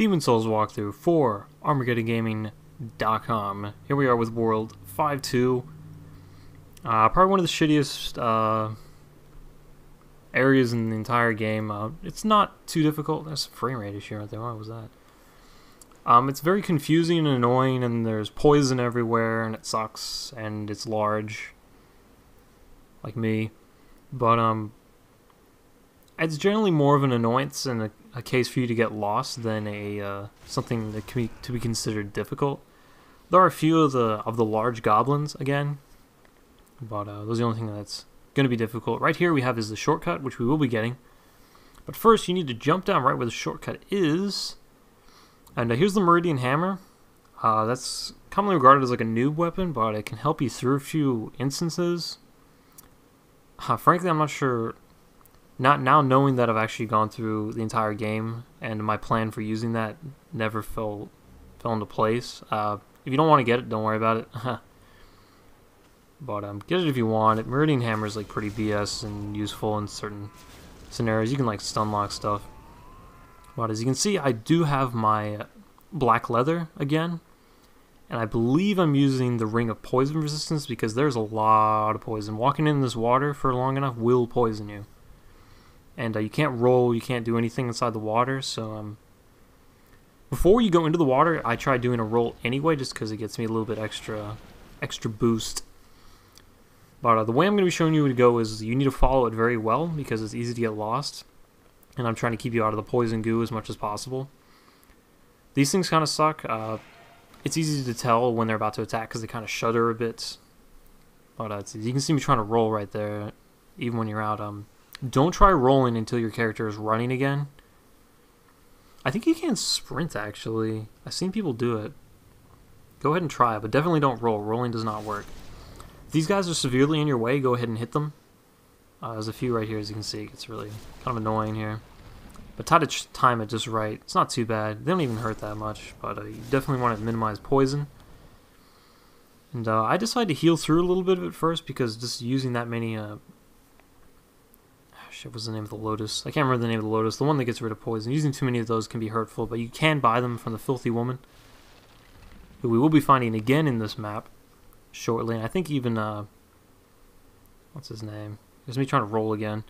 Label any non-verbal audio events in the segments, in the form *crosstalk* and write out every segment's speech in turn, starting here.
Demon Souls walkthrough for ArmageddonGaming.com. Here we are with World 5-2. Uh, probably one of the shittiest uh, areas in the entire game. Uh, it's not too difficult. There's a frame rate issue right there. What was that? Um, it's very confusing and annoying, and there's poison everywhere, and it sucks, and it's large, like me. But um, it's generally more of an annoyance and a, a case for you to get lost than a uh, something that can be to be considered difficult. There are a few of the of the large goblins again, but uh, those are the only thing that's going to be difficult. Right here we have is the shortcut, which we will be getting. But first, you need to jump down right where the shortcut is and uh, here's the Meridian Hammer. Uh, that's commonly regarded as like a noob weapon, but it can help you through a few instances. Uh, frankly, I'm not sure. Not now knowing that I've actually gone through the entire game and my plan for using that never fell fell into place. Uh, if you don't want to get it, don't worry about it. *laughs* but um, get it if you want it. Meridian Hammer is like pretty BS and useful in certain scenarios. You can like stun lock stuff. But as you can see, I do have my black leather again. And I believe I'm using the Ring of Poison Resistance because there's a lot of poison. Walking in this water for long enough will poison you. And uh, you can't roll, you can't do anything inside the water, so um, before you go into the water, I try doing a roll anyway just because it gets me a little bit extra extra boost. But uh, the way I'm going to be showing you to go is you need to follow it very well because it's easy to get lost and I'm trying to keep you out of the poison goo as much as possible. These things kind of suck. Uh, it's easy to tell when they're about to attack because they kind of shudder a bit. But uh, you can see me trying to roll right there, even when you're out. Um, don't try rolling until your character is running again. I think you can sprint actually. I've seen people do it. Go ahead and try but definitely don't roll. Rolling does not work. If these guys are severely in your way, go ahead and hit them. Uh, there's a few right here, as you can see. It's really kind of annoying here. But try to time it just right. It's not too bad. They don't even hurt that much, but uh, you definitely want to minimize poison. And uh, I decided to heal through a little bit of it first because just using that many... Shit, what's the name of the lotus? I can't remember the name of the lotus. The one that gets rid of poison. Using too many of those can be hurtful, but you can buy them from the Filthy Woman. Who we will be finding again in this map shortly. And I think even... Uh, what's his name? There's me trying to roll again.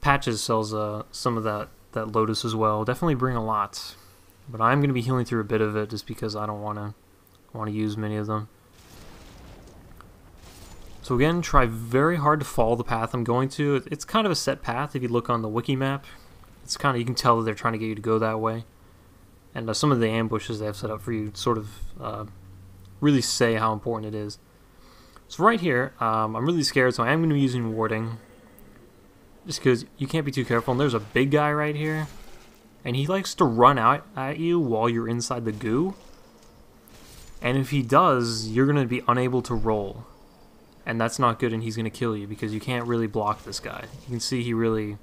Patches sells uh, some of that, that Lotus as well. Definitely bring a lot. But I'm going to be healing through a bit of it just because I don't want to want to use many of them. So again, try very hard to follow the path I'm going to. It's kind of a set path if you look on the wiki map. It's kind of, you can tell that they're trying to get you to go that way. And uh, some of the ambushes they have set up for you sort of uh, really say how important it is. So right here, um, I'm really scared, so I am going to be using warding. Just because you can't be too careful. And there's a big guy right here. And he likes to run out at you while you're inside the goo. And if he does, you're going to be unable to roll. And that's not good, and he's going to kill you because you can't really block this guy. You can see he really...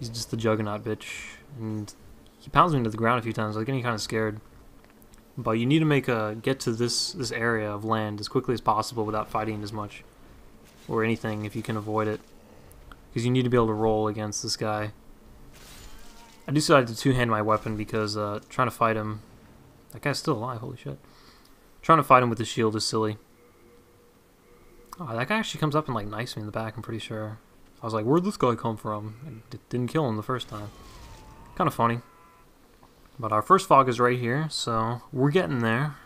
He's just the juggernaut bitch. And he pounds me to the ground a few times. I was getting kind of scared. But you need to make a get to this this area of land as quickly as possible without fighting as much or anything if you can avoid it. Because you need to be able to roll against this guy. I do decided to two-hand my weapon because uh, trying to fight him... That guy's still alive, holy shit. Trying to fight him with the shield is silly. Oh, that guy actually comes up and like knifes me in the back, I'm pretty sure. I was like, where'd this guy come from? Didn't kill him the first time. Kind of funny. But our first fog is right here, so we're getting there.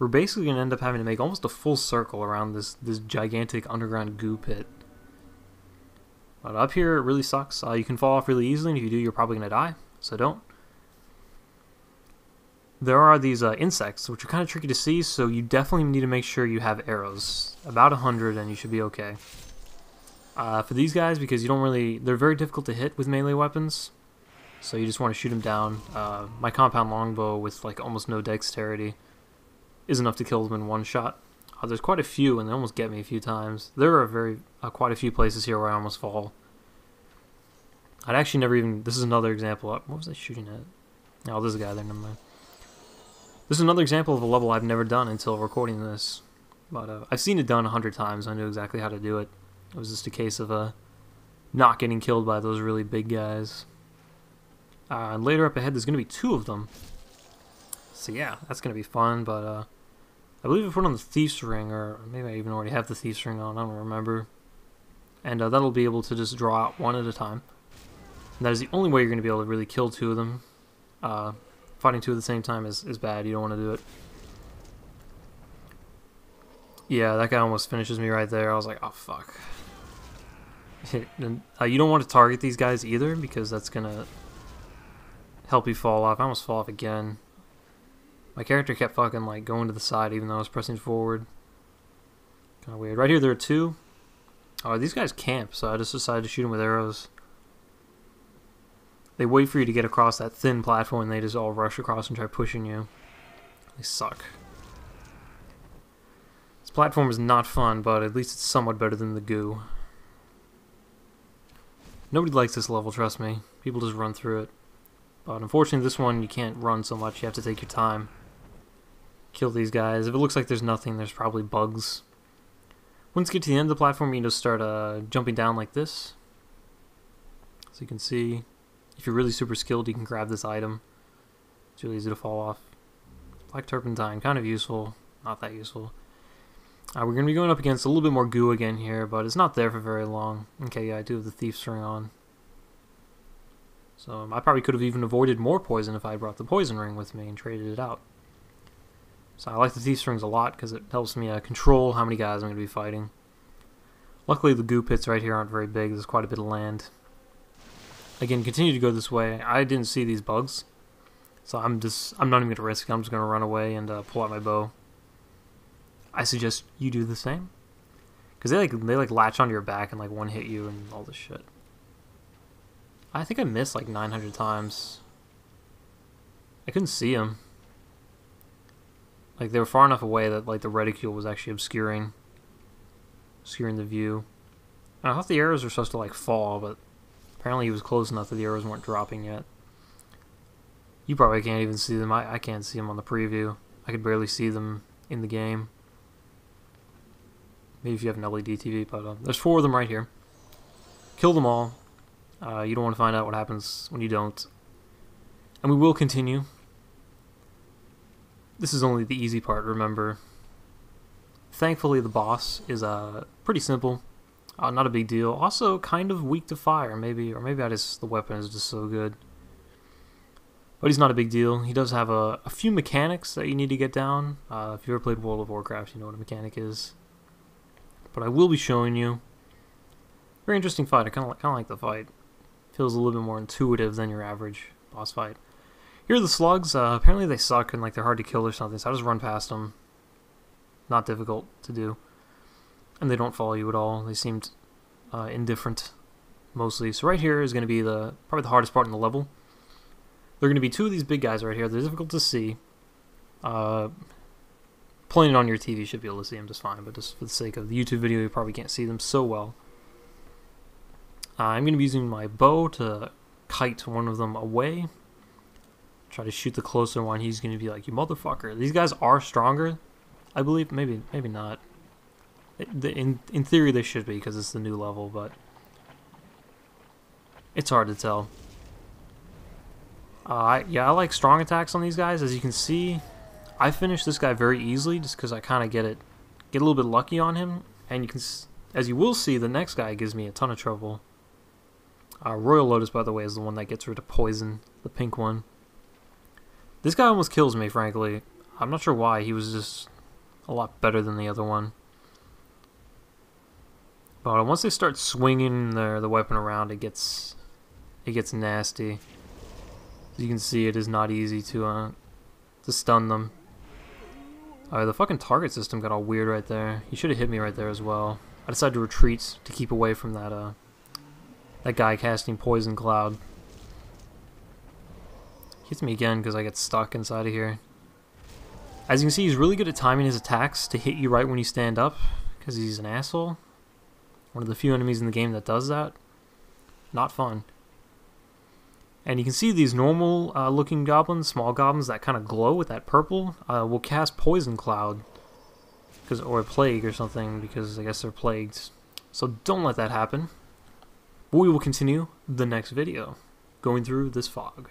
We're basically going to end up having to make almost a full circle around this, this gigantic underground goo pit. But up here, it really sucks. Uh, you can fall off really easily, and if you do, you're probably going to die, so don't. There are these uh, insects, which are kind of tricky to see, so you definitely need to make sure you have arrows. About 100, and you should be okay. Uh, for these guys, because you don't really... They're very difficult to hit with melee weapons, so you just want to shoot them down. Uh, my compound longbow with like almost no dexterity is enough to kill them in one shot. Uh, there's quite a few, and they almost get me a few times. There are very uh, quite a few places here where I almost fall. I'd actually never even. This is another example. What was I shooting at? Oh, there's a guy there. Never mind. This is another example of a level I've never done until recording this. But uh, I've seen it done a hundred times. I knew exactly how to do it. It was just a case of uh, not getting killed by those really big guys. Uh, and later up ahead, there's going to be two of them. So yeah, that's going to be fun, but uh, I believe I put on the Thief's Ring, or maybe I even already have the Thief's Ring on, I don't remember. And uh, that'll be able to just draw out one at a time. And that is the only way you're going to be able to really kill two of them. Fighting two at the same time is, is bad, you don't want to do it. Yeah, that guy almost finishes me right there. I was like, oh fuck. *laughs* uh, you don't want to target these guys either, because that's going to help you fall off. I almost fall off again. My character kept fucking like going to the side even though I was pressing forward. Kind of weird. Right here there are two. Oh, these guys camp, so I just decided to shoot them with arrows. They wait for you to get across that thin platform and they just all rush across and try pushing you. They suck. This platform is not fun, but at least it's somewhat better than the goo. Nobody likes this level, trust me. People just run through it. But unfortunately this one you can't run so much, you have to take your time. Kill these guys. If it looks like there's nothing, there's probably bugs. Once you get to the end of the platform, you just start uh, jumping down like this. So you can see, if you're really super skilled, you can grab this item. It's really easy to fall off. Black Turpentine, kind of useful, not that useful. Uh, we're going to be going up against a little bit more goo again here, but it's not there for very long. Okay, yeah, I do have the Thief's Ring on. So um, I probably could have even avoided more poison if I brought the poison ring with me and traded it out. So I like the Thief's Rings a lot because it helps me uh, control how many guys I'm going to be fighting. Luckily the goo pits right here aren't very big, there's quite a bit of land. Again, continue to go this way. I didn't see these bugs. So I'm just, I'm not even to risk it. I'm just to run away and uh, pull out my bow. I suggest you do the same. Because they like, they like latch onto your back and like one hit you and all this shit. I think I missed like 900 times. I couldn't see them. Like they were far enough away that like the reticule was actually obscuring obscuring the view. I thought the arrows were supposed to like fall, but apparently he was close enough that the arrows weren't dropping yet. You probably can't even see them. I, I can't see them on the preview. I could barely see them in the game. Maybe if you have an LED TV, but uh, there's four of them right here. Kill them all. Uh, you don't want to find out what happens when you don't. And we will continue. This is only the easy part, remember. Thankfully, the boss is uh, pretty simple. Uh, not a big deal. Also, kind of weak to fire, maybe, or maybe I just the weapon is just so good. But he's not a big deal. He does have a, a few mechanics that you need to get down. Uh, if you ever played World of Warcraft, you know what a mechanic is. But I will be showing you. Very interesting fight. I kind of like, kind of like the fight feels a little bit more intuitive than your average boss fight. Here are the slugs. Uh, apparently they suck and like they're hard to kill or something, so I just run past them. Not difficult to do. And they don't follow you at all. They seemed uh, indifferent mostly. So right here is going to be the probably the hardest part in the level. There are going to be two of these big guys right here. They're difficult to see. Uh, playing it on your TV you should be able to see them just fine, but just for the sake of the YouTube video, you probably can't see them so well. Uh, I'm going to be using my bow to kite one of them away. Try to shoot the closer one. He's going to be like, you motherfucker. These guys are stronger, I believe. Maybe maybe not. In, in theory, they should be because it's the new level, but it's hard to tell. Uh, yeah, I like strong attacks on these guys. As you can see, I finished this guy very easily just because I kind of get it, get a little bit lucky on him. And you can, as you will see, the next guy gives me a ton of trouble. Uh, Royal Lotus, by the way, is the one that gets rid of poison, the pink one. This guy almost kills me, frankly. I'm not sure why. He was just a lot better than the other one. But once they start swinging their the weapon around, it gets it gets nasty. As you can see, it is not easy to uh, to stun them. Uh, the fucking target system got all weird right there. He should have hit me right there as well. I decided to retreat to keep away from that uh, that guy casting Poison Cloud. Hits me again because I get stuck inside of here. As you can see, he's really good at timing his attacks to hit you right when you stand up because he's an asshole. One of the few enemies in the game that does that. Not fun. And you can see these normal uh, looking goblins, small goblins that kind of glow with that purple, uh, will cast Poison Cloud. Cause, or a Plague or something, because I guess they're plagued. So don't let that happen But we will continue the next video going through this fog.